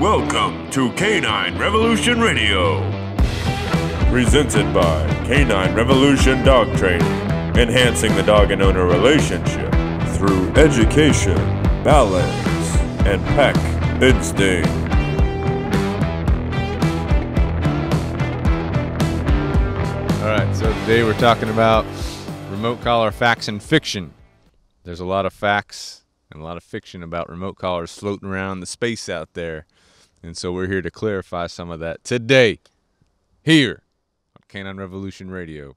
Welcome to Canine Revolution Radio. Presented by Canine Revolution Dog Training, enhancing the dog and owner relationship through education, balance, and peck instinct. All right, so today we're talking about remote collar facts and fiction. There's a lot of facts and a lot of fiction about remote collars floating around the space out there. And so we're here to clarify some of that today here on Canine Revolution Radio.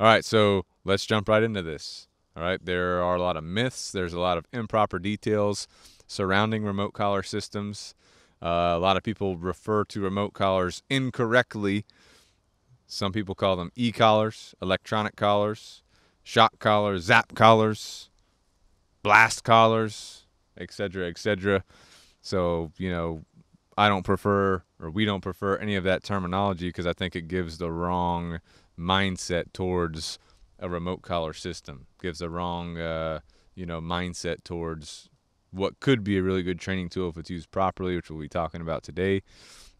All right, so let's jump right into this. All right, there are a lot of myths, there's a lot of improper details surrounding remote collar systems. Uh, a lot of people refer to remote collars incorrectly. Some people call them e collars, electronic collars, shock collars, zap collars, blast collars, etc., etc. So, you know, I don't prefer, or we don't prefer any of that terminology because I think it gives the wrong mindset towards a remote collar system. Gives the wrong, uh, you know, mindset towards what could be a really good training tool if it's used properly, which we'll be talking about today.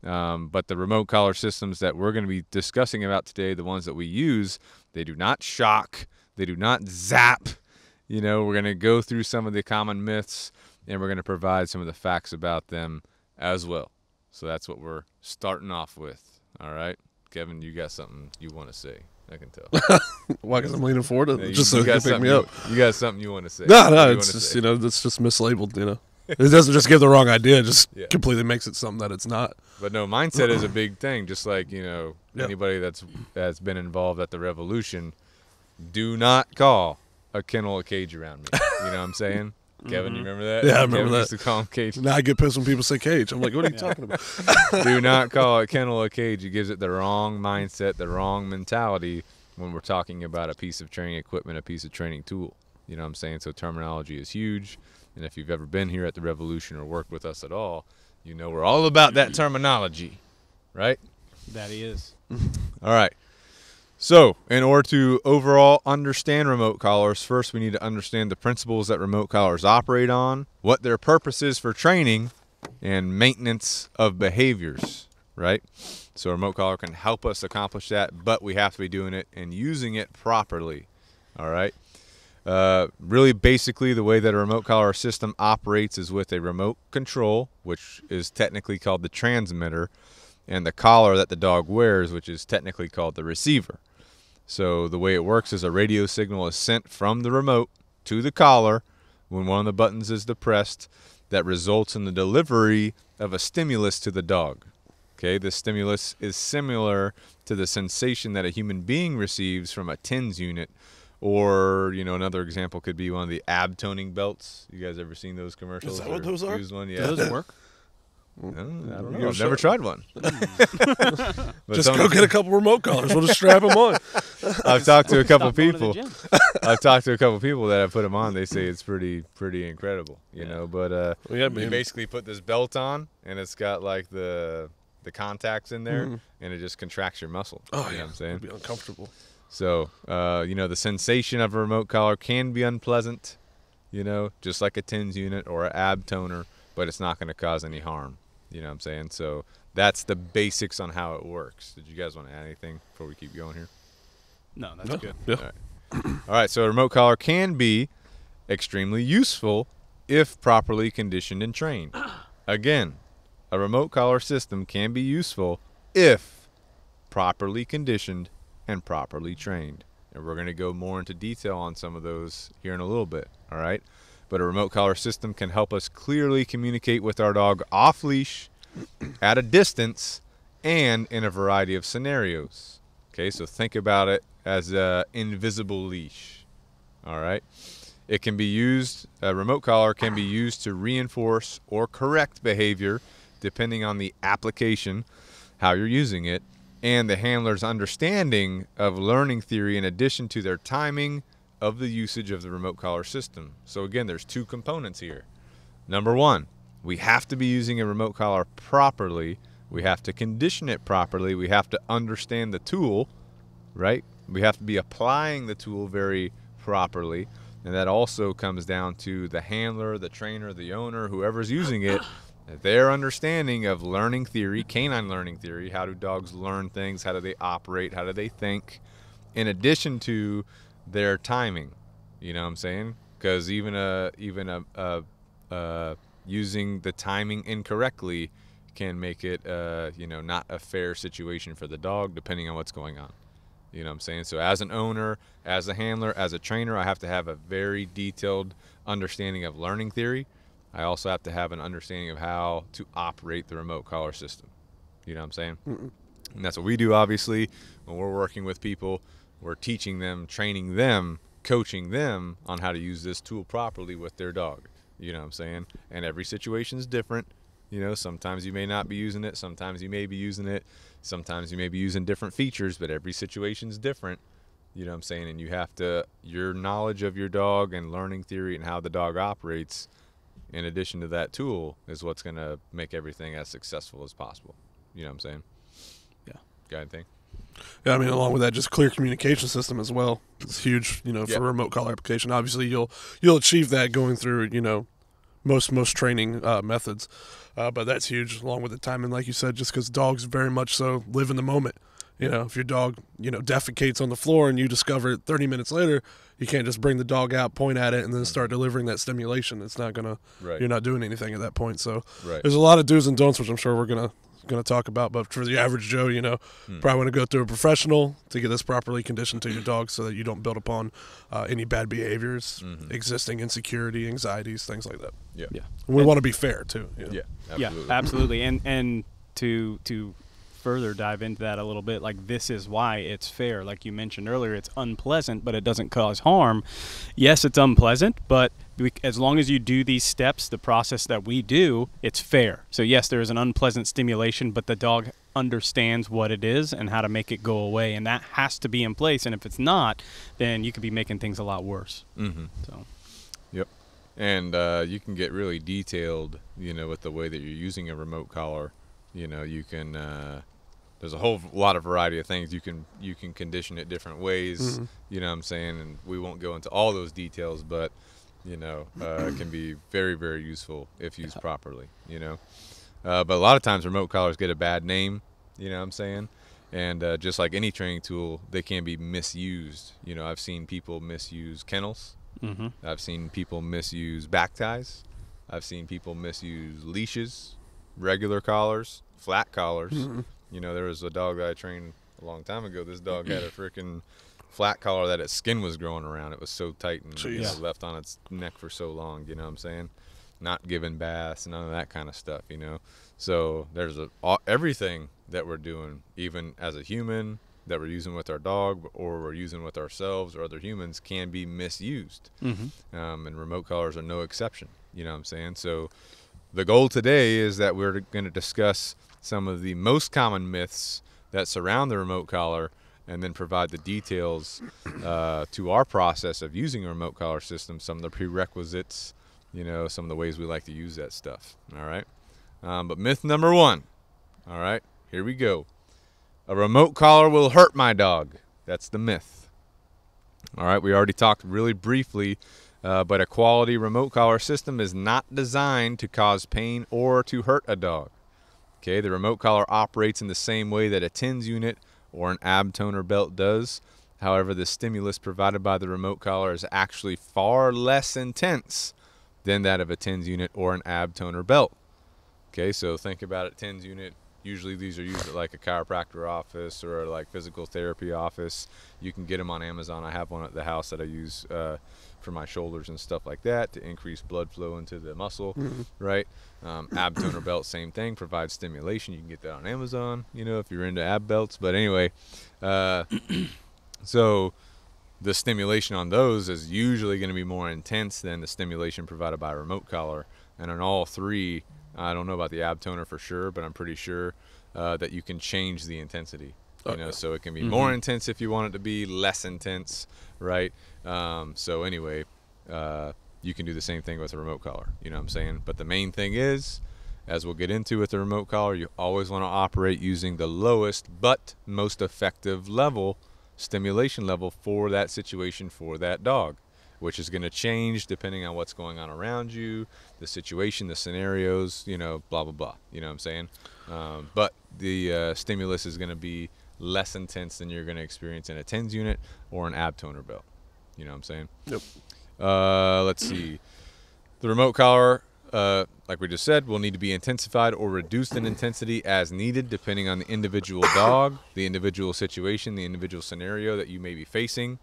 Um, but the remote collar systems that we're going to be discussing about today, the ones that we use, they do not shock, they do not zap. You know, we're going to go through some of the common myths and we're going to provide some of the facts about them as well. So that's what we're starting off with. All right. Kevin, you got something you want to say. I can tell. Why? Because I'm leaning forward, Yeah, just so you you can pick something me you- up. You, got something you want to say. No, no, it's just say? you know, it's just mislabeled. You know, it doesn't just give the wrong idea; it just Yeah. completely makes it something that it's not. But no, mindset is a big thing. Just like you know, anybody that's that's been involved at the revolution, do not call a kennel a cage around me. You know what I'm saying? Kevin, mm-hmm. you remember that? Yeah, I remember Kevin that. Used to call him cage. Now I get pissed when people say cage. I'm like, what are you talking about? do not call a kennel a cage. It gives it the wrong mindset, the wrong mentality when we're talking about a piece of training equipment, a piece of training tool. You know what I'm saying? So terminology is huge. And if you've ever been here at the Revolution or worked with us at all, you know we're all about that terminology, right? That he is. All right. So, in order to overall understand remote collars, first we need to understand the principles that remote collars operate on, what their purpose is for training, and maintenance of behaviors, right? So, a remote collar can help us accomplish that, but we have to be doing it and using it properly. All right. Uh, really, basically, the way that a remote collar system operates is with a remote control, which is technically called the transmitter, and the collar that the dog wears, which is technically called the receiver. So the way it works is a radio signal is sent from the remote to the collar when one of the buttons is depressed that results in the delivery of a stimulus to the dog. Okay, this stimulus is similar to the sensation that a human being receives from a TENS unit or, you know, another example could be one of the ab toning belts. You guys ever seen those commercials? Is that what those are? Used one? Yeah. Does it work? I've never shot. tried one. Just go get a couple remote collars. We'll just strap them on. I've talked to a couple Stop going to the people. I've talked to a couple people that have put them on. They say it's pretty pretty incredible, you know. But uh, Well, yeah, you basically put this belt on, and it's got like the the contacts in there, Mhm. and it just contracts your muscle. Oh you know yeah, what I'm saying? It'd be uncomfortable. So, uh, you know, the sensation of a remote collar can be unpleasant, you know, just like a TENS unit or an ab toner, but it's not going to cause any harm. You know what I'm saying? So that's the basics on how it works. Did you guys want to add anything before we keep going here? No, that's No, good. Yeah. All right. All right, so a remote collar can be extremely useful if properly conditioned and trained. Again, a remote collar system can be useful if properly conditioned and properly trained. And we're going to go more into detail on some of those here in a little bit, all right? But a remote collar system can help us clearly communicate with our dog off leash, at a distance, and in a variety of scenarios. Okay, so think about it as an invisible leash. All right. It can be used, a remote collar can be used to reinforce or correct behavior depending on the application, how you're using it, and the handler's understanding of learning theory in addition to their timing of the usage of the remote collar system. So, again, there's two components here. Number one, we have to be using a remote collar properly. We have to condition it properly. We have to understand the tool, right? We have to be applying the tool very properly. And that also comes down to the handler, the trainer, the owner, whoever's using it their understanding of learning theory, canine learning theory, how do dogs learn things, how do they operate, how do they think, in addition to their timing. You know what I'm saying? Because even a even a, a, a using the timing incorrectly can make it uh, you know not a fair situation for the dog depending on what's going on. You know what I'm saying? So as an owner, as a handler, as a trainer, I have to have a very detailed understanding of learning theory. I also have to have an understanding of how to operate the remote collar system. You know what I'm saying? Mm-mm. And that's what we do obviously when we're working with people. We're teaching them, training them, coaching them on how to use this tool properly with their dog. You know what I'm saying? And every situation is different. You know, sometimes you may not be using it, sometimes you may be using it, sometimes you may be using different features, but every situation is different. You know what I'm saying? And you have to, your knowledge of your dog and learning theory and how the dog operates, in addition to that tool, is what's going to make everything as successful as possible. You know what I'm saying? Yeah. Got anything? Yeah, I mean, along with that, just clear communication system as well. It's huge, you know, for remote call application. Obviously, you'll you'll achieve that going through, you know, most most training uh, methods. Uh, but that's huge, along with the time. And like you said, just because dogs very much so live in the moment. You know, if your dog, you know, defecates on the floor and you discover it 30 minutes later, you can't just bring the dog out, point at it, and then start delivering that stimulation. It's not gonna. Right. You're not doing anything at that point. So Right. there's a lot of do's and don'ts, which I'm sure we're gonna going to talk about. But for the average Joe, you know, Hmm. probably want to go through a professional to get this properly conditioned to your dog, so that you don't build upon uh, any bad behaviors, existing insecurity, anxieties, things like that. Mm-hmm. Yeah. Yeah. And we want to be fair too. you know. Yeah. Yeah, Absolutely. absolutely. And and to to further dive into that a little bit, like this is why it's fair. Like you mentioned earlier, it's unpleasant, but it doesn't cause harm. Yes, it's unpleasant, but we, as long as you do these steps, the process that we do, it's fair. So yes, there is an unpleasant stimulation, but the dog understands what it is and how to make it go away, and that has to be in place. And if it's not, then you could be making things a lot worse. Mm-hmm. So Yep. And uh, you can get really detailed, you know, with the way that you're using a remote collar. You know, you can. Uh, there's a whole lot of variety of things you can you can condition it different ways. You know what I'm saying? And we won't go into all those details, but you know, uh, can be very very useful if used properly. You know, uh, but a lot of times remote collars get a bad name. You know what I'm saying? And uh, just like any training tool, they can be misused. You know, I've seen people misuse kennels. hmm I've seen people misuse back ties. I've seen people misuse leashes, regular collars, flat collars. You know, there was a dog that I trained a long time ago. This dog had a freaking flat collar that its skin was growing around. It was so tight and you know, left on its neck for so long. You know what I'm saying? Not giving baths, none of that kind of stuff. You know, so there's a all, everything that we're doing, even as a human, that we're using with our dog or we're using with ourselves or other humans, can be misused hmm um, and remote collars are no exception. You know what I'm saying? So the goal today is that we're going to discuss some of the most common myths that surround the remote collar and then provide the details uh, to our process of using a remote collar system, some of the prerequisites, you know, some of the ways we like to use that stuff. All right. Um, but myth number one. All right. Here we go. A remote collar will hurt my dog. That's the myth. All right. We already talked really briefly uh, but a quality remote collar system is not designed to cause pain or to hurt a dog. Okay, the remote collar operates in the same way that a TENS unit or an ab toner belt does. However, the stimulus provided by the remote collar is actually far less intense than that of a TENS unit or an ab toner belt. Okay, so think about it TENS unit. Usually these are used at like a chiropractor office or like physical therapy office. You can get them on Amazon. I have one at the house that I use uh, for my shoulders and stuff like that to increase blood flow into the muscle, right? Um, ab toner belt, same thing, provides stimulation. You can get that on Amazon, you know, if you're into ab belts. But anyway, uh, so the stimulation on those is usually going to be more intense than the stimulation provided by a remote collar. And on all three, I don't know about the ab toner for sure, but I'm pretty sure uh, that you can change the intensity. You know, so it can be more intense if you want it to be, less intense, right? Um, so anyway, uh, you can do the same thing with a remote collar. You know what I'm saying? But the main thing is, as we'll get into with the remote collar, you always want to operate using the lowest but most effective level, stimulation level for that situation for that dog. which is going to change depending on what's going on around you, the situation, the scenarios, you know, blah blah blah. You know what I'm saying? Um, but the uh, stimulus is going to be less intense than you're going to experience in a tens unit or an ab toner belt. You know what I'm saying? Yep. Uh, let's see. The remote collar, uh, like we just said, will need to be intensified or reduced in intensity as needed, depending on the individual dog, the individual situation, the individual scenario that you may be facing.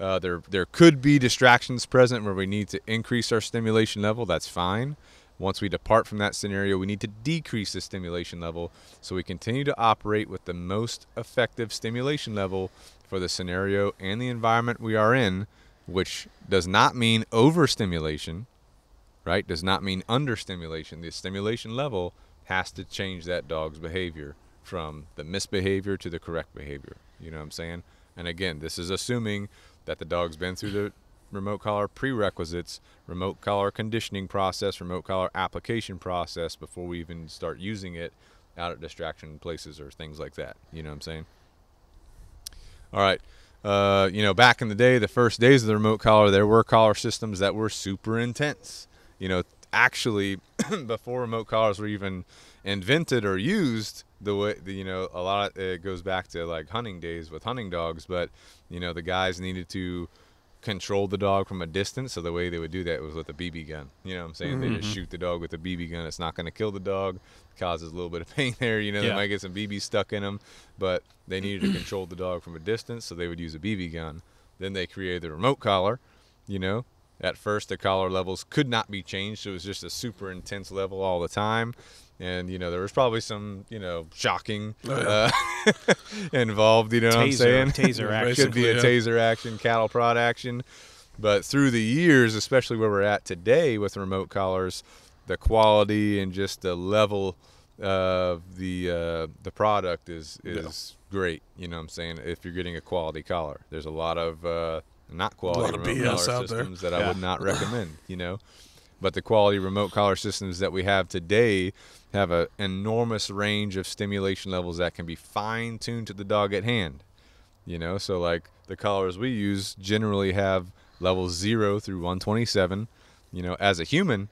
Uh, there, there could be distractions present where we need to increase our stimulation level. That's fine. Once we depart from that scenario, we need to decrease the stimulation level so we continue to operate with the most effective stimulation level for the scenario and the environment we are in, which does not mean overstimulation, right? Does not mean understimulation. The stimulation level has to change that dog's behavior from the misbehavior to the correct behavior. You know what I'm saying? And again, this is assuming that the dog's been through the remote collar prerequisites, remote collar conditioning process, remote collar application process before we even start using it out at distraction places or things like that. You know what I'm saying? All right. Uh, you know, back in the day, the first days of the remote collar, there were collar systems that were super intense. You know, actually, before remote collars were even invented or used, the way the, you know a lot of, it goes back to like hunting days with hunting dogs, but you know the guys needed to control the dog from a distance. So the way they would do that was with a BB gun. You know what I'm saying? They just mm-hmm. shoot the dog with a BB gun. It's not going to kill the dog. Causes a little bit of pain there. You know, they might get some BB stuck in them, but they needed to control the dog from a distance. So they would use a BB gun. Then they created the remote collar. You know, at first the collar levels could not be changed. So it was just a super intense level all the time. And you know there was probably some you know shocking uh, involved. You know what I'm saying? taser action. Could be a Basically, yeah. taser action, cattle prod action. But through the years, especially where we're at today with remote collars, the quality and just the level of the uh, the product is is great. You know what I'm saying? If you're getting a quality collar, there's a lot of uh, not quality lot of remote BS collar out there. systems that I would not recommend. You know, but the quality remote collar systems that we have today have an enormous range of stimulation levels that can be fine tuned to the dog at hand. You know, so like the collars we use generally have levels 0 through 127. You know, as a human,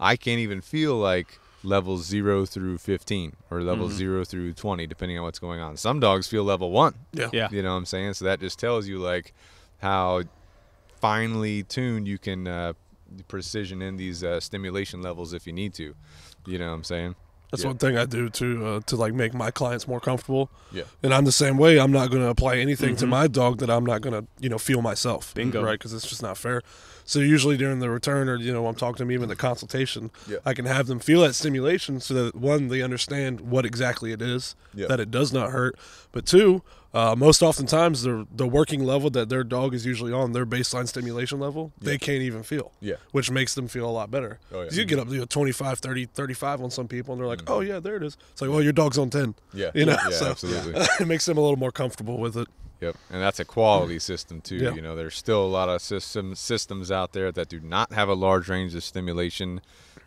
I can't even feel like levels 0 through 15 or levels 0 through 20 depending on what's going on. Some dogs feel level 1. Yeah. Yeah. You know what I'm saying? So that just tells you like how finely tuned you can uh, precision in these uh, stimulation levels if you need to. You know what I'm saying? That's Yeah. one thing I do to uh, to like make my clients more comfortable. Yeah. And I'm the same way. I'm not going to apply anything to my dog that I'm not going to, you know, feel myself. Bingo. Right? Because it's just not fair. So usually during the return, or you know, I'm talking to them even the consultation, Yeah. I can have them feel that stimulation so that one, they understand what exactly it is, Yeah. that it does not hurt. But two, uh, most oftentimes the the working level that their dog is usually on, their baseline stimulation level, they can't even feel. Yeah. Which makes them feel a lot better. Oh, yeah. You get up to you know, 25, 30, 35 on some people, and they're like, oh, yeah, there it is. It's like, well, your dog's on 10. Mm-hmm. Yeah. You know, Yeah, so absolutely. it makes them a little more comfortable with it. Yep, and that's a quality system too. Yeah. You know, there's still a lot of system systems out there that do not have a large range of stimulation.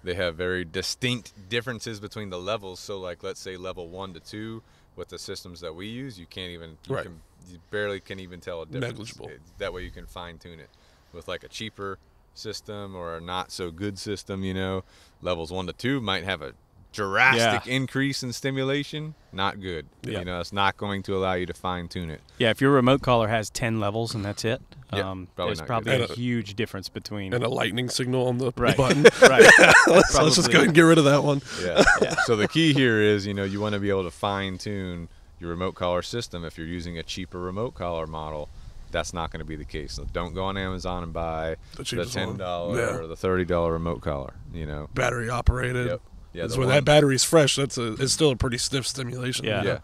They have very distinct differences between the levels. So, like, let's say level one to two, with the systems that we use, you can't even you Right. can you barely can even tell a difference. Negligible. It- that way, you can fine tune it with like a cheaper system or a not so good system. You know, levels one to two might have a drastic increase in stimulation. Not good. Yeah. You know, it's not going to allow you to fine tune it. Yeah, if your remote collar has 10 levels and that's it, Yeah, um, probably there's probably good. a And huge difference between. And a lightning signal on the right. button. right. let's, let's just go ahead and get rid of that one. Yeah. So the key here is, you know, you want to be able to fine tune your remote collar system. If you're using a cheaper remote collar model, that's not going to be the case. So don't go on Amazon and buy The the, ten dollar Yeah. or the thirty dollar remote collar. You know. Battery operated. Yep. Yeah. Because the when one- that battery's fresh, that's a it's still a pretty stiff stimulation. Yeah. yeah.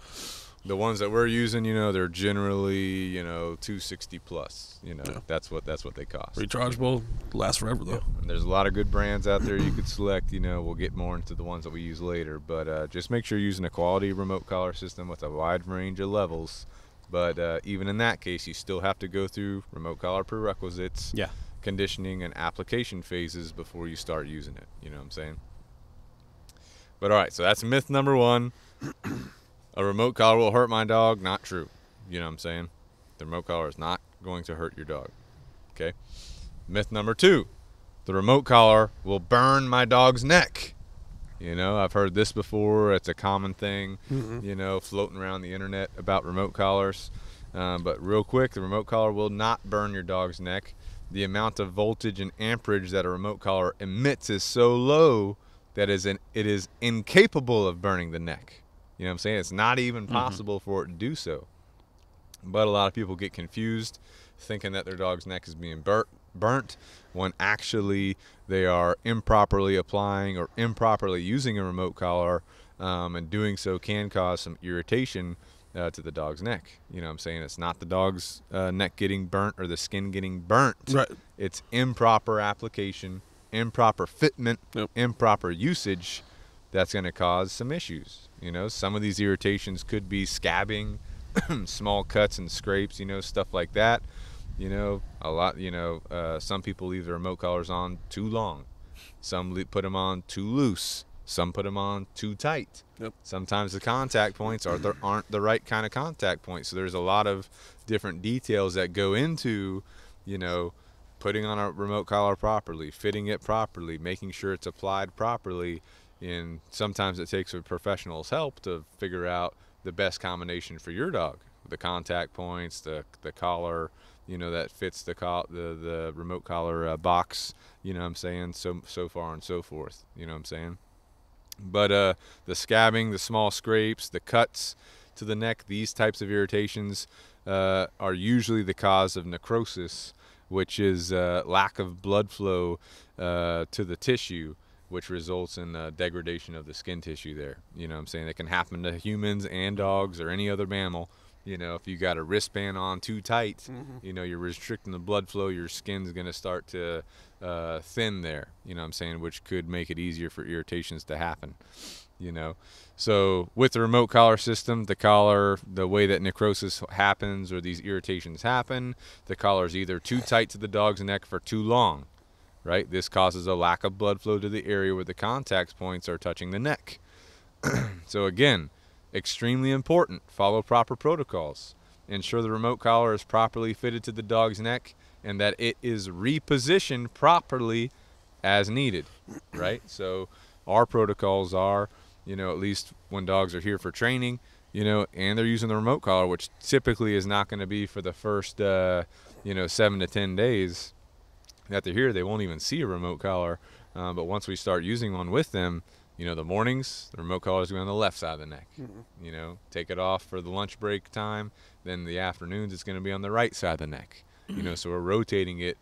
The ones that we're using, you know, they're generally, you know, 260 plus. You know, Yeah. that's what that's what they cost. Rechargeable lasts forever though. And there's a lot of good brands out there you could select. You know, we'll get more into the ones that we use later, but uh, just make sure you're using a quality remote collar system with a wide range of levels. But uh, even in that case, you still have to go through remote collar prerequisites, Yeah. conditioning, and application phases before you start using it. You know what I'm saying? But all right, so that's myth number one. a remote collar will hurt my dog. Not true. You know what I'm saying? The remote collar is not going to hurt your dog. Okay. Myth number two the remote collar will burn my dog's neck. You know, I've heard this before. It's a common thing, you know, floating around the internet about remote collars. Um, but real quick, the remote collar will not burn your dog's neck. The amount of voltage and amperage that a remote collar emits is so low that is an, it is incapable of burning the neck. You know what I'm saying? It's not even possible for it to do so. But a lot of people get confused thinking that their dog's neck is being burnt, burnt when actually they are improperly applying or improperly using a remote collar, um, and doing so can cause some irritation uh, to the dog's neck. You know what I'm saying? It's not the dog's uh, neck getting burnt or the skin getting burnt. Right. It's improper application, improper fitment, Yep. improper usage that's going to cause some issues. You know, some of these irritations could be scabbing, small cuts and scrapes, you know, stuff like that. You know, a lot, you know, uh, some people leave their remote collars on too long. Some le- put them on too loose. Some put them on too tight. Yep. Sometimes the contact points are there aren't the right kind of contact points. So there's a lot of different details that go into, you know, putting on a remote collar properly, fitting it properly, making sure it's applied properly. And sometimes it takes a professional's help to figure out the best combination for your dog. The contact points, the the collar, you know, that fits the the the remote collar uh, box. You know what I'm saying? So so far and so forth. You know what I'm saying? But uh, the scabbing, the small scrapes, the cuts to the neck, these types of irritations uh, are usually the cause of necrosis, which is uh, lack of blood flow uh, to the tissue, which results in uh, degradation of the skin tissue there. You know what I'm saying? It can happen to humans and dogs or any other mammal. You know, if you got a wristband on too tight, you know, you're restricting the blood flow, your skin's going to start to uh, thin there, you know what I'm saying, which could make it easier for irritations to happen, you know. So with the remote collar system, the collar, the way that necrosis happens or these irritations happen, the collar is either too tight to the dog's neck for too long, right? This causes a lack of blood flow to the area where the contact points are touching the neck. so again, extremely important. Follow proper protocols. Ensure the remote collar is properly fitted to the dog's neck and that it is repositioned properly as needed, right? So our protocols are, you know, at least when dogs are here for training, you know, and they're using the remote collar, which typically is not going to be for the first, uh, you know, seven to ten days that they're here. They won't even see a remote collar. Uh, but once we start using one with them, you know, the mornings, the remote collar is going to be on the left side of the neck. You know, take it off for the lunch break time. Then the afternoons, it's going to be on the right side of the neck. You know, so we're rotating it,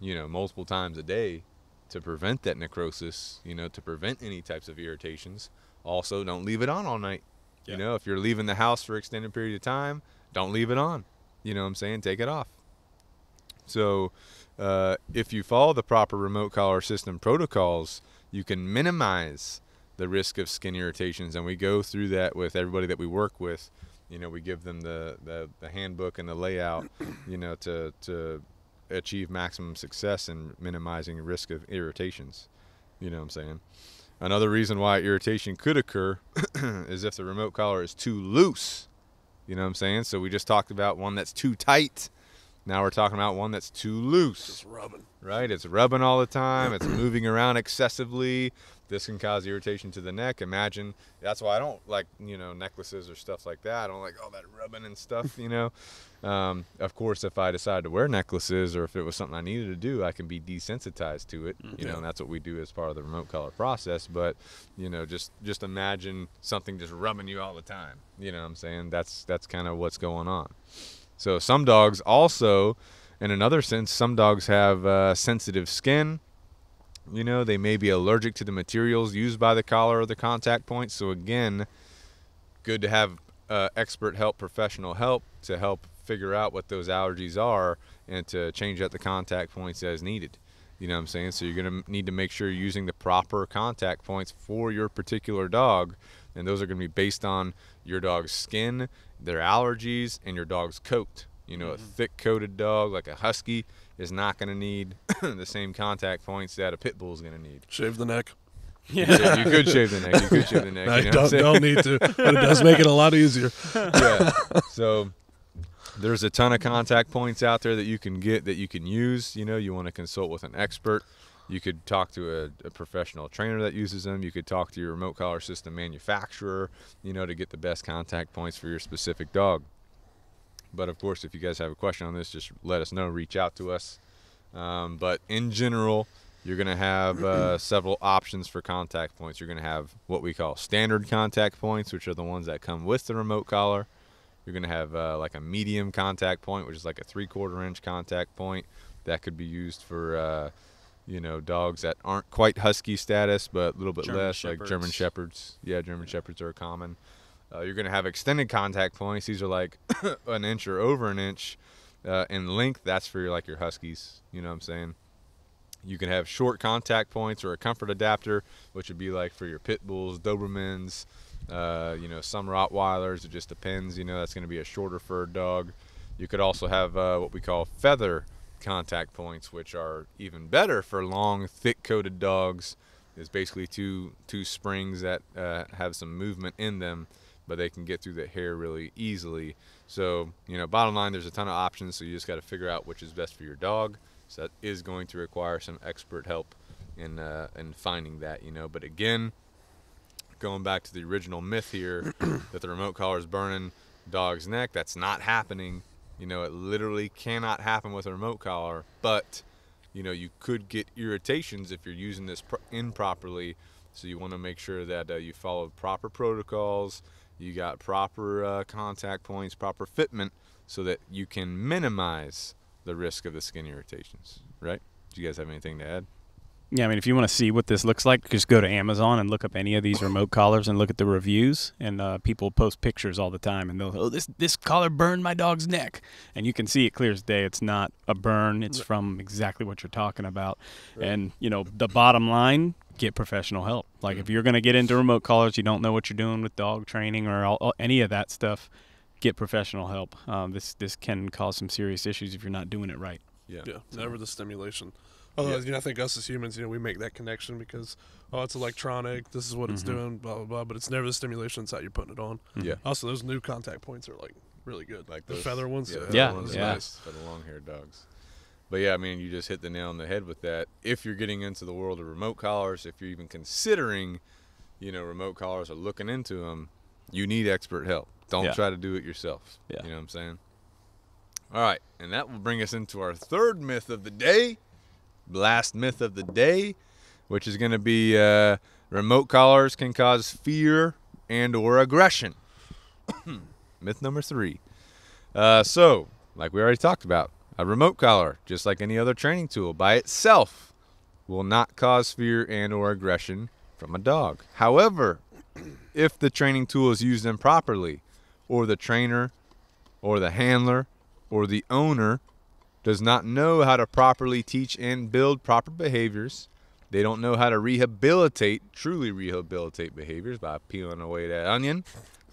you know, multiple times a day to prevent that necrosis, you know, to prevent any types of irritations. Also, don't leave it on all night. You know, if you're leaving the house for extended period of time, don't leave it on. You know what I'm saying? Take it off. So, uh, if you follow the proper remote collar system protocols, you can minimize the risk of skin irritations. And we go through that with everybody that we work with. You know, we give them the, the, the handbook and the layout, you know, to, to achieve maximum success in minimizing risk of irritations. You know what I'm saying? Another reason why irritation could occur is if the remote collar is too loose. You know what I'm saying? So we just talked about one that's too tight. Now we're talking about one that's too loose Just rubbing. right? It's rubbing all the time. It's moving around excessively. This can cause irritation to the neck. Imagine that's why I don't like you know necklaces or stuff like that. I don't like all that rubbing and stuff. You know, um, of course, if I decide to wear necklaces or if it was something I needed to do, I can be desensitized to it. You know, and that's what we do as part of the remote collar process. But you know, just just imagine something just rubbing you all the time. You know what I'm saying? That's that's kind of what's going on. So some dogs also, in another sense, some dogs have uh, sensitive skin. You know, they may be allergic to the materials used by the collar or the contact points. So again, good to have uh, expert help, professional help to help figure out what those allergies are and to change out the contact points as needed. You know what I'm saying? So you're going to need to make sure you're using the proper contact points for your particular dog. And those are going to be based on your dog's skin, their allergies, and your dog's coat. You know, a thick coated dog like a husky is not going to need the same contact points that a pit bull is going to need. Shave the neck. Yeah, you could shave the neck. You could shave the neck. You you know don't, don't need to, but it does make it a lot easier. yeah. So, there's a ton of contact points out there that you can get that you can use. You know, you want to consult with an expert. You could talk to a, a, professional trainer that uses them. You could talk to your remote collar system manufacturer, you know, to get the best contact points for your specific dog. But of course, if you guys have a question on this, just let us know. Reach out to us. Um, but in general, you're going to have uh, several options for contact points. You're going to have what we call standard contact points, which are the ones that come with the remote collar. You're going to have uh, like a medium contact point, which is like a three quarter inch contact point that could be used for, uh, you know, dogs that aren't quite husky status, but a little bit German less, like German Shepherds. Shepherds. Yeah, German Shepherds are common. Uh, you're going to have extended contact points. These are like an inch or over an inch uh, in length. That's for your, like your Huskies. You know what I'm saying? You can have short contact points or a comfort adapter, which would be like for your pit bulls, Dobermans, uh, you know, some Rottweilers. It just depends. You know, that's going to be a shorter furred dog. You could also have uh, what we call feather contact points, which are even better for long, thick-coated dogs. Is basically two two springs that uh, have some movement in them, but they can get through the hair really easily. So you know, bottom line, there's a ton of options. So you just got to figure out which is best for your dog. So that is going to require some expert help in uh, in finding that. You know, but again, going back to the original myth here that the remote collar is burning dog's neck. That's not happening. You know, it literally cannot happen with a remote collar, but you know, you could get irritations if you're using this pro- improperly. So you want to make sure that uh, you follow proper protocols, you got proper uh, contact points, proper fitment, so that you can minimize the risk of the skin irritations. Right? Do you guys have anything to add? Yeah, I mean, if you want to see what this looks like, just go to Amazon and look up any of these remote collars and look at the reviews. And uh, people post pictures all the time, and they'll, oh, this this collar burned my dog's neck, and you can see it clear as day. It's not a burn; it's from exactly what you're talking about. And you know, the bottom line: get professional help. Like if you're going to get into remote collars, you don't know what you're doing with dog training or all, all- any of that stuff. Get professional help. Um, this this can cause some serious issues if you're not doing it right. Yeah, never the stimulation. Otherwise, you know, I think us as humans, you know, we make that connection because oh, it's electronic. This is what it's mm-hmm. doing, blah blah blah. But it's never the stimulation; it's how you putting it on. Yeah. Also, those new contact points are like really good. like the those- feather ones. Yeah, Yeah, the Yeah, ones yeah. nice for the long-haired dogs. But yeah, I mean, you just hit the nail on the head with that. If you're getting into the world of remote collars, if you're even considering, you know, remote collars or looking into them, you need expert help. Don't Yeah. try to do it yourself. Yeah. You know what I'm saying? All right, and that will bring us into our third myth of the day, last myth of the day, which is going to be uh, remote collars can cause fear and or aggression. myth number three. Uh, so, like we already talked about, a remote collar, just like any other training tool, by itself will not cause fear and or aggression from a dog. However, if the training tool is used improperly, or the trainer, or the handler, or the owner does not know how to properly teach and build proper behaviors, they don't know how to rehabilitate, truly rehabilitate behaviors by peeling away that onion,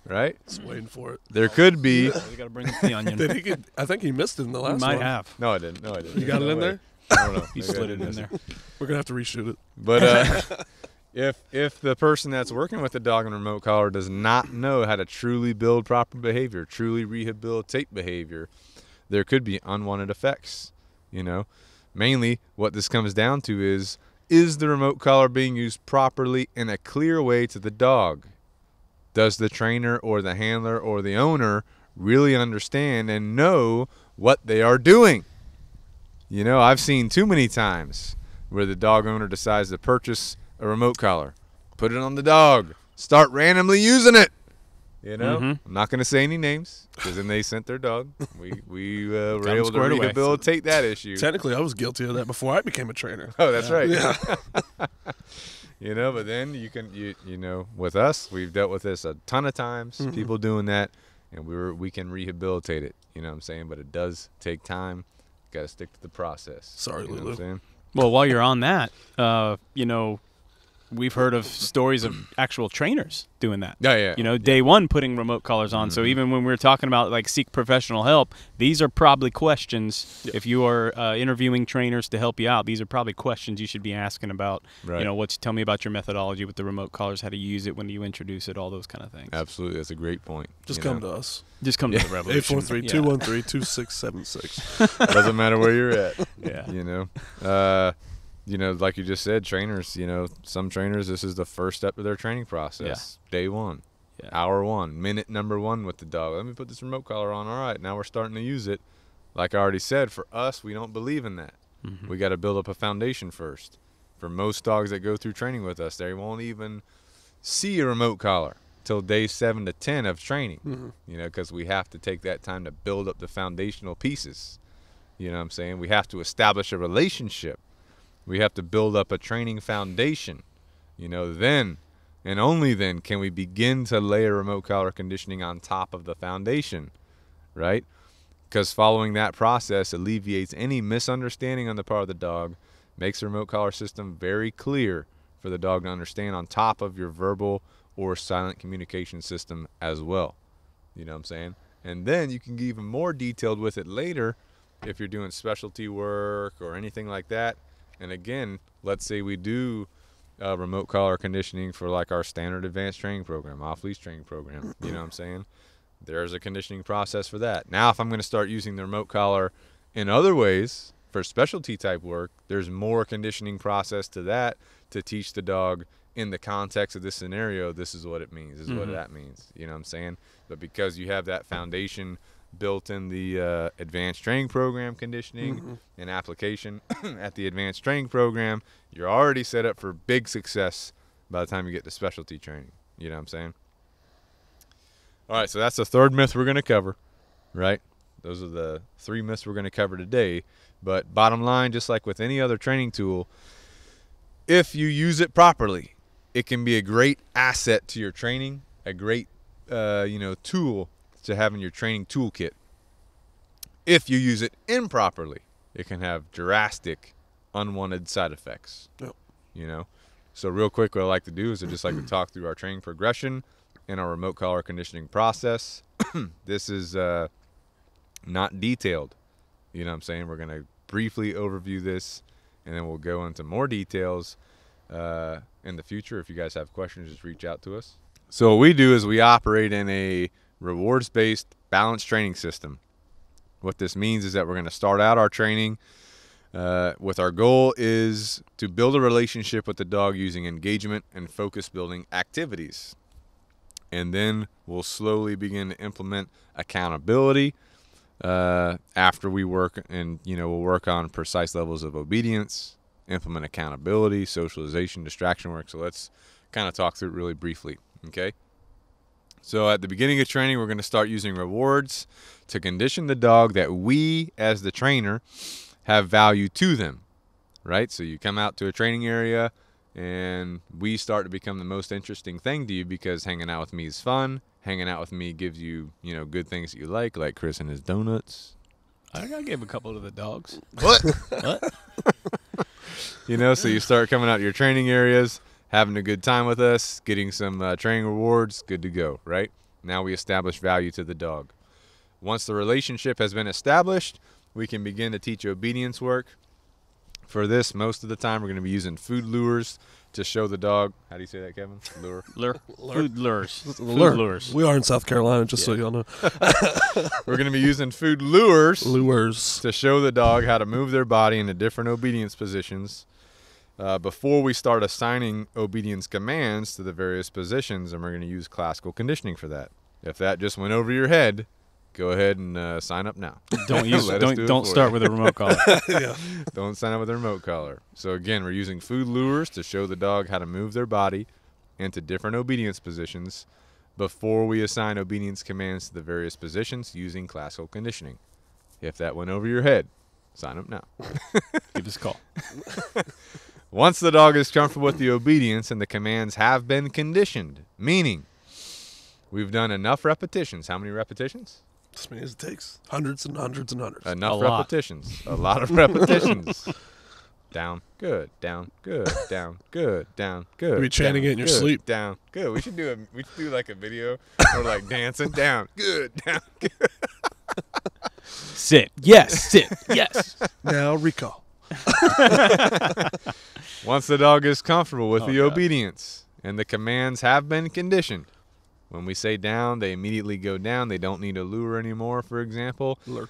right? Just waiting for it. There could be. We got to bring up the onion. Did he get, I think he missed it in the last might one. have. No, I didn't. No, I didn't. You got it in way. there. I don't know. You Maybe slid it in miss there. We're gonna have to reshoot it. But uh, if if the person that's working with the dog and remote collar does not know how to truly build proper behavior, truly rehabilitate behavior, there could be unwanted effects. You know, mainly what this comes down to is is the remote collar being used properly in a clear way to the dog? Does the trainer or the handler or the owner really understand and know what they are doing? You know, I've seen too many times where the dog owner decides to purchase a remote collar, put it on the dog, start randomly using it. You know, Mhm. I'm not going to say any names because then they sent their dog. We we uh, were Got 'em able to squared away. rehabilitate that issue. Technically, I was guilty of that before I became a trainer. Oh, that's right. Yeah. you know, but then you can you you know with us, we've dealt with this a ton of times. Mm-hmm. People doing that, and we were we can rehabilitate it. You know what I'm saying? But it does take time. Got to stick to the process. Sorry, you know what Lulu. I'm saying? Well, while you're on that, uh, you know, we've heard of stories of actual trainers doing that. Yeah, yeah. You know, day one putting remote collars on. Mm-hmm. So even when we're talking about like seek professional help, these are probably questions. If you are uh, interviewing trainers to help you out, these are probably questions you should be asking about. Right. You know, what's tell me about your methodology with the remote collars, how to use it when you introduce it, all those kind of things. Absolutely, that's a great point. Just come know? to us. Just come to the revolution. 843 213 2676. Doesn't matter where you're at. Yeah. You know, uh, you know, like you just said, trainers. You know, some trainers, this is the first step of their training process. Day one, Yeah. hour one, minute number one with the dog. Let me put this remote collar on. All right, now we're starting to use it. Like I already said, for us, we don't believe in that. Mm-hmm. We got to build up a foundation first. For most dogs that go through training with us, they won't even see a remote collar till day seven to ten of training. You know, because we have to take that time to build up the foundational pieces. You know what I'm saying? We have to establish a relationship. We have to build up a training foundation. You know, then and only then can we begin to layer remote collar conditioning on top of the foundation, right? Because following that process alleviates any misunderstanding on the part of the dog, makes the remote collar system very clear for the dog to understand on top of your verbal or silent communication system as well. You know what I'm saying? And then you can get even more detailed with it later if you're doing specialty work or anything like that. And again, let's say we do uh, remote collar conditioning for like our standard advanced training program, off leash training program. You know what I'm saying? There's a conditioning process for that. Now, if I'm going to start using the remote collar in other ways for specialty type work, there's more conditioning process to that to teach the dog in the context of this scenario, this is what it means, this is what that means. You know what I'm saying? But because you have that foundation built in the uh, advanced training program conditioning and application at the advanced training program, you're already set up for big success by the time you get to specialty training. You know what I'm saying? All right, so that's the third myth we're going to cover, right? Those are the three myths we're going to cover today. But bottom line, just like with any other training tool, if you use it properly, it can be a great asset to your training, a great uh, you know tool to have in your training toolkit. If you use it improperly, it can have drastic, unwanted side effects. Yep. You know, so real quick, what I like to do is I just like to talk through our training progression and our remote collar conditioning process. this is uh, not detailed. You know what I'm saying? We're going to briefly overview this and then we'll go into more details uh, in the future. If you guys have questions, just reach out to us. So, what we do is we operate in a rewards based balanced training system. What this means is that we're going to start out our training uh, with our goal is to build a relationship with the dog using engagement and focus building activities. And then we'll slowly begin to implement accountability uh, after we work and you know we'll work on precise levels of obedience implement accountability socialization distraction work so let's kind of talk through it really briefly okay so at the beginning of training we're going to start using rewards to condition the dog that we as the trainer have value to them right? So you come out to a training area and we start to become the most interesting thing to you because hanging out with me is fun. Hanging out with me gives you you know good things that you like like chris and his donuts. I, I gave a couple to the dogs. what? What? you know so you start coming out to your training areas having a good time with us getting some uh, training rewards good to go right now we establish value to the dog once the relationship has been established we can begin to teach obedience work for this most of the time we're going to be using food lures to show the dog how do you say that kevin lure Lure. Food lures. The Food lure. lures. We are in South Carolina, just so y'all know. we're going to be using food lures Lures. to show the dog how to move their body into different obedience positions uh, before we start assigning obedience commands to the various positions, and we're going to use classical conditioning for that. If that just went over your head, go ahead and uh, sign up now. Don't use. Let don't do it don't for start you. with a remote collar. yeah. Don't sign up with a remote collar. So again, we're using food lures to show the dog how to move their body into different obedience positions before we assign obedience commands to the various positions using classical conditioning. If that went over your head, sign up now. Give us a call. Once the dog is comfortable with the obedience and the commands have been conditioned, meaning we've done enough repetitions. How many repetitions? As many as it takes. Hundreds and hundreds and hundreds. Enough A lot. repetitions. A lot of repetitions. down, good, down, good, down, good, down, good. be chanting down, it in your good, sleep. Down, good. We should do a we should do like a video or like dancing down, good, down, good. Sit. Yes. Sit. Yes. Now recall. Once the dog is comfortable with Oh, the God. obedience and the commands have been conditioned, when we say down, they immediately go down. They don't need a lure anymore, for example. Lure.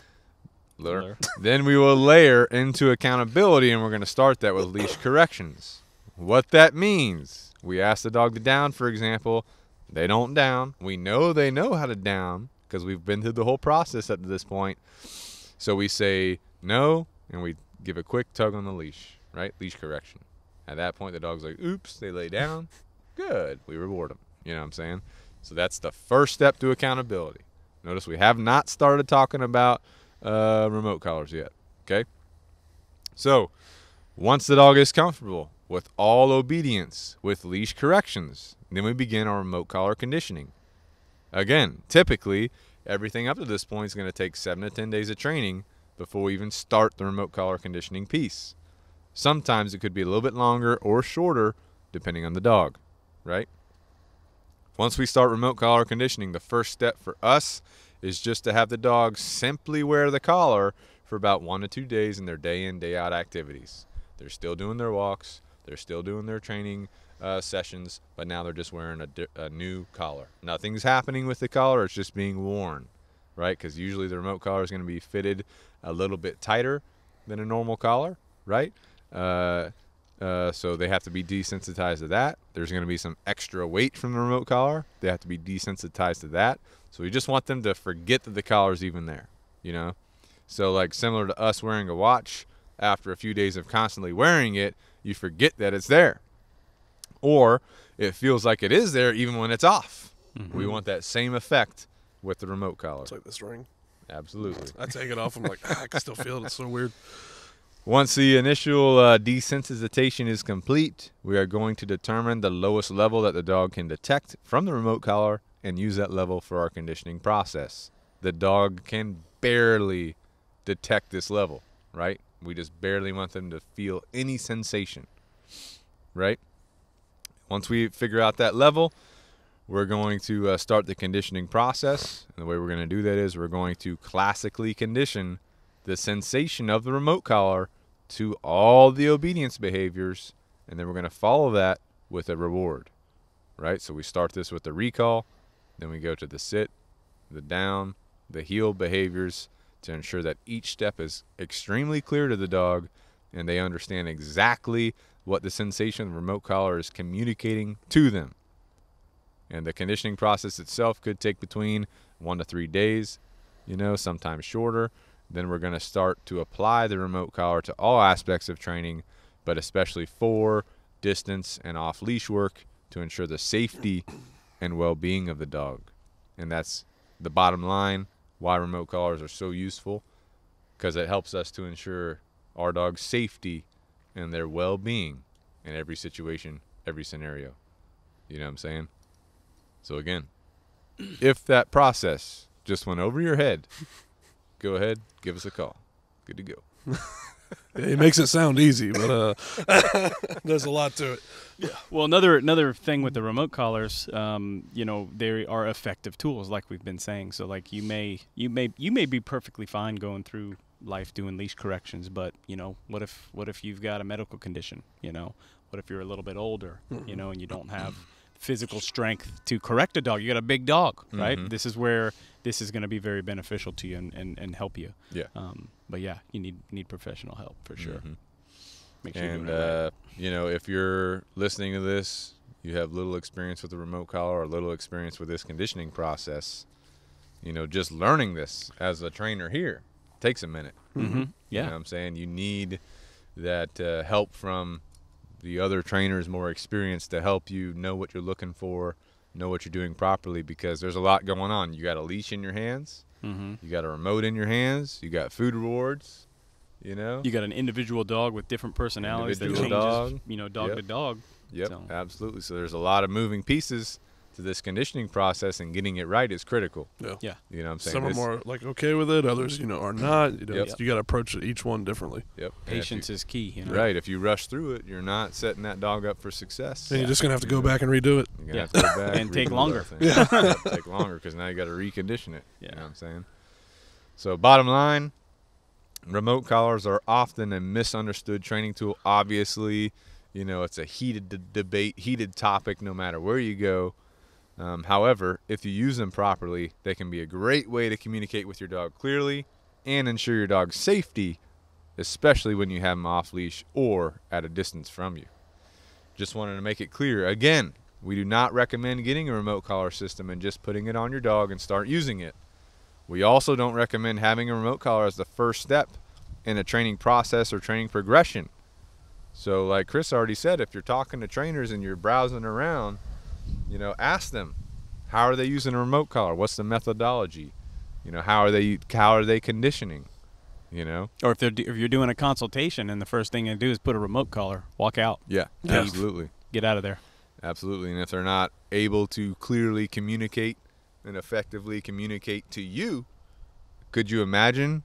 Lure. Lure. then we will layer into accountability, and we're going to start that with leash corrections. What that means, we ask the dog to down, for example. They don't down. We know they know how to down because we've been through the whole process up to this point. So we say no, and we give a quick tug on the leash, right? Leash correction. At that point, the dog's like, oops, they lay down. Good. We reward them. You know what I'm saying? So that's the first step to accountability. Notice we have not started talking about uh, remote collars yet. Okay? So once the dog is comfortable with all obedience, with leash corrections, then we begin our remote collar conditioning. Again, typically, everything up to this point is going to take seven to 10 days of training before we even start the remote collar conditioning piece. Sometimes it could be a little bit longer or shorter, depending on the dog, right? Once we start remote collar conditioning, the first step for us is just to have the dog simply wear the collar for about one to two days in their day in, day out activities. They're still doing their walks, they're still doing their training uh, sessions, but now they're just wearing a, a new collar. Nothing's happening with the collar, it's just being worn, right? Because usually the remote collar is going to be fitted a little bit tighter than a normal collar, right? Uh, uh, so they have to be desensitized to that. There's going to be some extra weight from the remote collar. They have to be desensitized to that. So we just want them to forget that the collar's even there, you know? So, like, similar to us wearing a watch, after a few days of constantly wearing it, you forget that it's there. Or it feels like it is there even when it's off. We want that same effect with the remote collar. It's like this ring. Absolutely. I take it off. I'm like, ah, I can still feel it. It's so weird. Once the initial uh, desensitization is complete, we are going to determine the lowest level that the dog can detect from the remote collar and use that level for our conditioning process. The dog can barely detect this level, right? We just barely want them to feel any sensation, right? Once we figure out that level, we're going to uh, start the conditioning process. And the way we're going to do that is we're going to classically condition the sensation of the remote collar to all the obedience behaviors, and then we're going to follow that with a reward, right? So we start this with the recall, then we go to the sit, the down, the heel behaviors to ensure that each step is extremely clear to the dog and they understand exactly what the sensation of the remote collar is communicating to them. And the conditioning process itself could take between one to three days, you know, sometimes shorter. Then we're going to start to apply the remote collar to all aspects of training, but especially for distance and off leash work to ensure the safety and well being of the dog. And that's the bottom line why remote collars are so useful because it helps us to ensure our dog's safety and their well being in every situation, every scenario. You know what I'm saying? So, again, if that process just went over your head, go ahead, give us a call. Good to go. Yeah, he makes it sound easy, but uh, there's a lot to it. Yeah. Well, another another thing with the remote collars, um, you know, they are effective tools, like we've been saying. So, like you may you may you may be perfectly fine going through life doing leash corrections, but you know, what if what if you've got a medical condition? You know, what if you're a little bit older? You know, and you don't have physical strength to correct a dog. You got a big dog, right? Mhm. This is where this is going to be very beneficial to you and, and, and help you. Yeah. Um, but yeah, you need need professional help for sure. Mhm. Make sure And doing it right. uh, you know, if you're listening to this, you have little experience with the remote collar or little experience with this conditioning process. You know, just learning this as a trainer here takes a minute. Mhm. You Yeah. know what I'm saying? You need that uh, help from the other trainers more experienced to help you know what you're looking for, know what you're doing properly because there's a lot going on. You got a leash in your hands, Mm-hmm. you got a remote in your hands, you got food rewards, you know? You got an individual dog with different personalities that changes, dog. you know, dog Yep. to dog. Yep, So- absolutely. So there's a lot of moving pieces to this conditioning process and getting it right is critical. Yeah. Yeah. You know what I'm saying? Some are This- more like okay with it, others you know are mm-hmm. not. You know, Yep. you got to approach each one differently, Yep. And if Patience is key. You know. right. If you rush through it, you're not setting that dog up for success. and you're just gonna have to go back and redo it. You're gonna Yeah. have to go back And take longer. Yeah. take longer because now you got to recondition it. You Yeah. know what I'm saying? So bottom line, remote collars are often a misunderstood training tool. Obviously, you know it's a heated d- debate, heated topic, no matter where you go. Um, however, if you use them properly, they can be a great way to communicate with your dog clearly and ensure your dog's safety, especially when you have them off leash or at a distance from you. Just wanted to make it clear again, we do not recommend getting a remote collar system and just putting it on your dog and start using it. We also don't recommend having a remote collar as the first step in a training process or training progression. So, like Chris already said, if you're talking to trainers and you're browsing around, you know, ask them how are they using a remote collar? What's the methodology? You know, how are they how are they conditioning? You know? Or if they're if you're doing a consultation and the first thing you do is put a remote collar, walk out, Yeah, Yeah. absolutely. get out of there. Absolutely. And if they're not able to clearly communicate and effectively communicate to you, could you imagine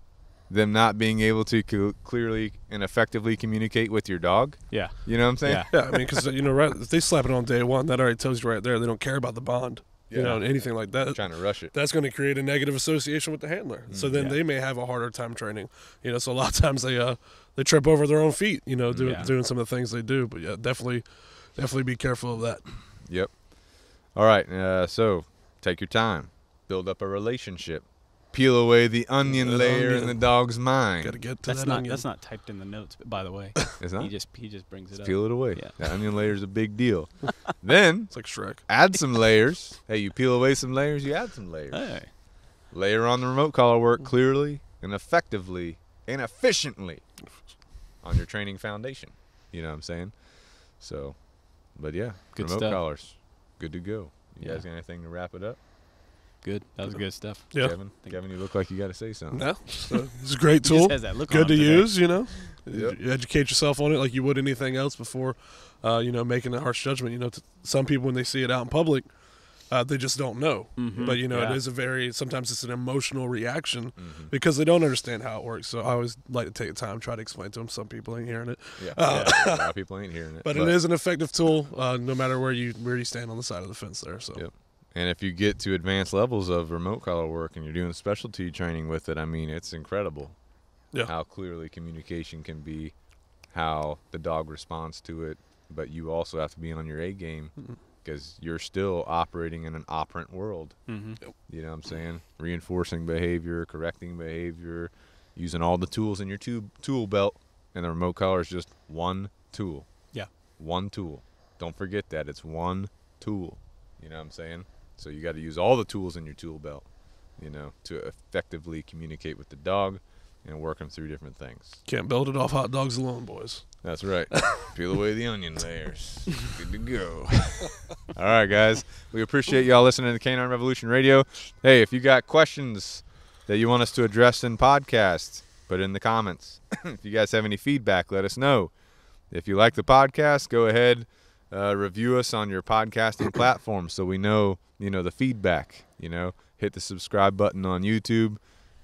them not being able to co- clearly and effectively communicate with your dog? Yeah. You know what I'm saying? Yeah. Yeah, I mean, because you know, right? If they slap it on day one, that already tells you right there they don't care about the bond. Yeah. You know, Yeah. anything like that. Trying to rush it. that's going to create a negative association with the handler. So then yeah. they may have a harder time training. You know, so a lot of times they uh they trip over their own feet. You know, doing Yeah. doing some of the things they do. But yeah, definitely, definitely be careful of that. Yep. All right. Uh, so take your time, build up a relationship, peel away the onion That layer in the dog's mind. Got to get to That's that not onion. that's not typed in the notes, But by the way. It's not. He just he just brings it Just up. peel it away. Yeah. The onion layer is a big deal. then It's like Shrek. add some layers. Hey, you peel away some layers, you add some layers. Hey. Layer on the remote collar work clearly and effectively and efficiently on your training foundation. You know what I'm saying? So, but yeah, Good remote stuff. collars, good to go. You Yeah. guys got anything to wrap it up? Good. That was good stuff. Yeah. Kevin, Kevin, you look like you got to say something. No, so it's a great He just tool. has that look Good to today. use. You know, Yep. you educate yourself on it like you would anything else before. Uh, you know, making a harsh judgment. You know, t- some people when they see it out in public, uh, they just don't know. Mhm. But you know, Yeah. it is a very sometimes it's an emotional reaction Mhm. because they don't understand how it works. So I always like to take the time try to explain to them. Some people ain't hearing it, Yeah, Uh, yeah, a lot of people ain't hearing it. but, it is an effective tool, uh, no matter where you where you stand on the side of the fence. There, so Yep. And if you get to advanced levels of remote collar work and you're doing specialty training with it, I mean, it's incredible Yeah. how clearly communication can be, how the dog responds to it. But you also have to be on your A game because you're still operating in an operant world. Mhm. You know what I'm saying? Reinforcing behavior, correcting behavior, using all the tools in your tube, tool belt. And the remote collar is just one tool. Yeah. One tool. Don't forget that. It's one tool. You know what I'm saying? So you got to use all the tools in your tool belt, you know, to effectively communicate with the dog and work them through different things. can't build it off hot dogs alone, boys. That's right. Peel away the onion layers. Good to go. All right, guys. We appreciate y'all listening to Canine Revolution Radio. Hey, if you got questions that you want us to address in podcast, put it in the comments. if you guys have any feedback, let us know. If you like the podcast, go ahead, uh, review us on your podcasting platform so we know, you know, the feedback. You know, hit the subscribe button on YouTube.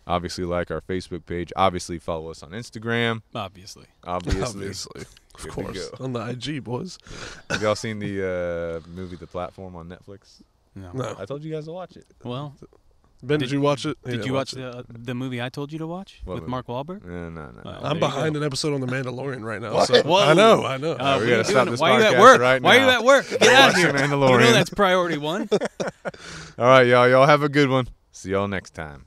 Obviously, like our Facebook page. Obviously, follow us on Instagram. Obviously. Obviously, Obviously, of course, on the IG, boys. Have y'all seen the uh, movie The Platform on Netflix? No. No, I told you guys to watch it. Well, Ben, did, Did- you watch it? He did didn't you watch it. the uh, the movie I told you to watch What with movie? Mark Wahlberg? Uh, no, no, no. Uh, I'm behind go. an episode on The Mandalorian right now. What? So Whoa. I know, I know. Uh, we what gotta stop doing? this Why are you at work? right Why are you at work? Get out of Watch here. The You Mandalorian. know that's priority one. All right, y'all. Y'all have a good one. See y'all next time.